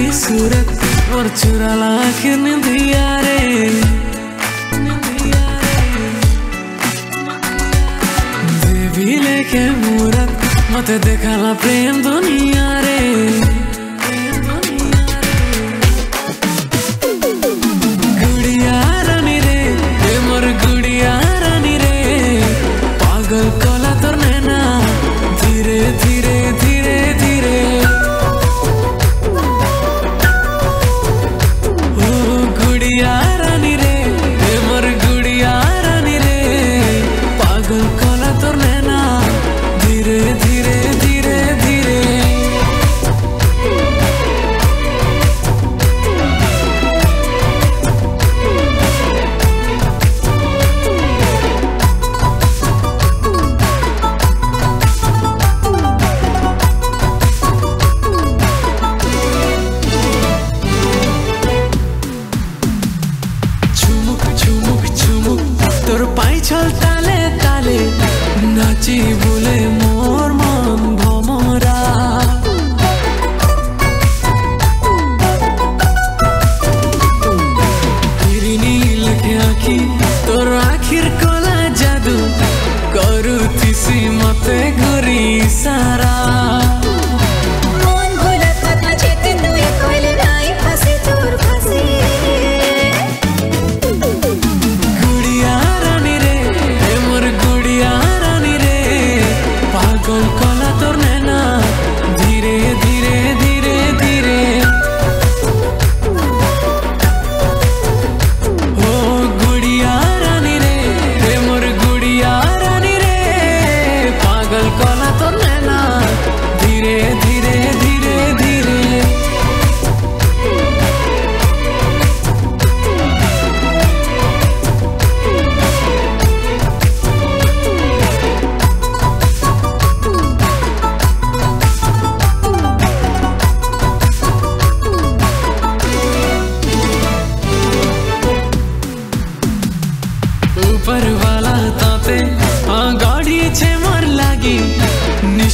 तेरी सूरत और चुरा लाख दिया रे देवी लेके मूरत मत देखा प्रेम दुनिया 记不。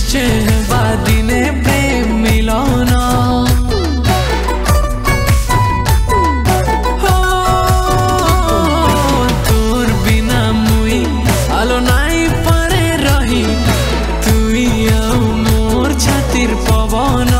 নিশ্চে বাদিনে প্রেম মিলন। তোর বিনা মুই আলো নাই পারে রহি। তুই মোর ছাতির পবন।